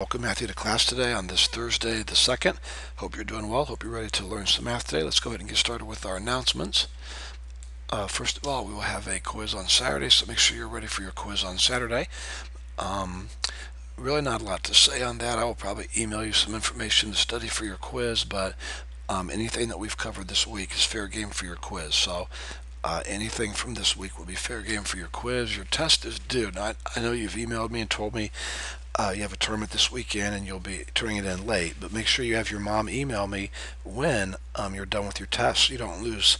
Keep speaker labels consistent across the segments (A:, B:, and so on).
A: Welcome Matthew to class today on this Thursday the 2nd. Hope you're doing well. Hope you're ready to learn some math today. Let's go ahead and get started with our announcements. Uh, first of all, we will have a quiz on Saturday, so make sure you're ready for your quiz on Saturday. Um, really not a lot to say on that. I will probably email you some information to study for your quiz, but um, anything that we've covered this week is fair game for your quiz. So uh, anything from this week will be fair game for your quiz. Your test is due. Now, I, I know you've emailed me and told me uh, you have a tournament this weekend and you'll be turning it in late, but make sure you have your mom email me when um, you're done with your test so you don't lose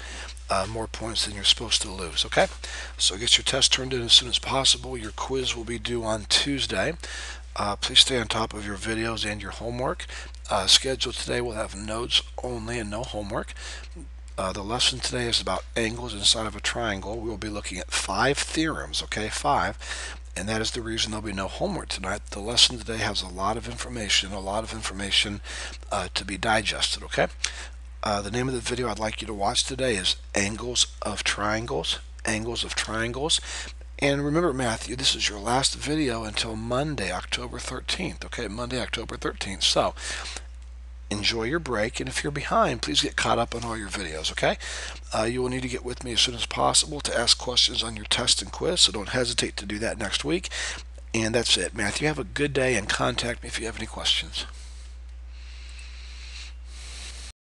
A: uh, more points than you're supposed to lose, okay? So get your test turned in as soon as possible. Your quiz will be due on Tuesday. Uh, please stay on top of your videos and your homework. Uh, schedule today will have notes only and no homework. Uh, the lesson today is about angles inside of a triangle. We will be looking at five theorems, okay, five, and that is the reason there'll be no homework tonight. The lesson today has a lot of information, a lot of information uh, to be digested, okay? Uh, the name of the video I'd like you to watch today is Angles of Triangles, Angles of Triangles. And remember, Matthew, this is your last video until Monday, October 13th, okay? Monday, October 13th. So, enjoy your break. And if you're behind, please get caught up on all your videos, okay? Uh, you will need to get with me as soon as possible to ask questions on your test and quiz, so don't hesitate to do that next week. And that's it. Matthew, have a good day and contact me if you have any questions.